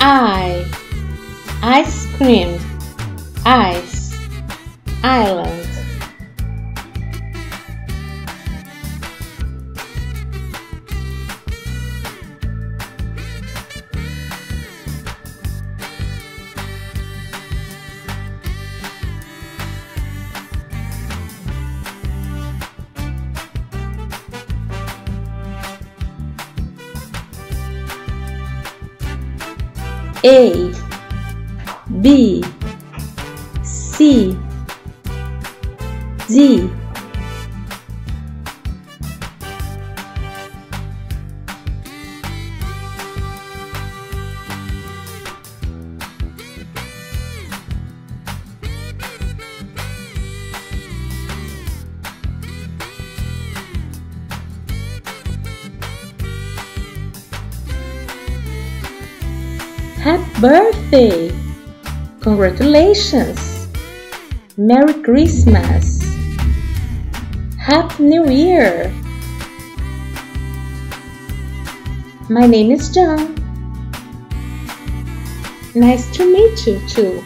I. Ice cream A B C D Happy birthday! Congratulations! Merry Christmas! Happy New Year! My name is John. Nice to meet you too.